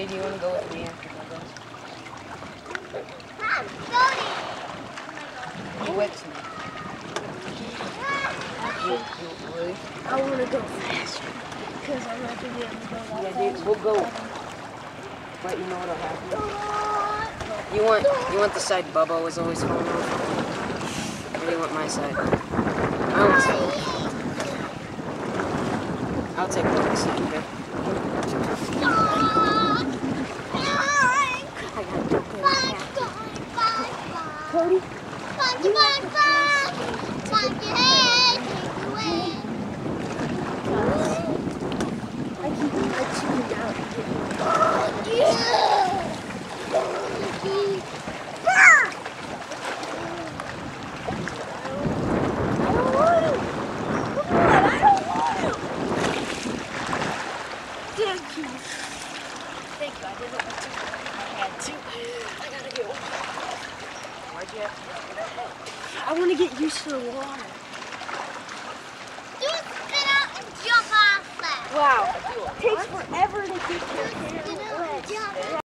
rock. Did you want to go with me after the Mom, Cody. He whips me. You, you, really? I want to go faster because I'm not gonna be able to go that Yeah, dude, we'll go. But you know what'll happen? You want you want the side Bubba was always falling off? Or you want my side? I want side. I'll take Bubba's side, okay? I gotta jump in the back. Cody, I keep I tune out. I don't want to. Come on, I don't want to. Thank you. Thank you. I didn't want to. I had to. I gotta get water. Have to I want to get used to the water. Wow. It Takes forever to get your hair wet.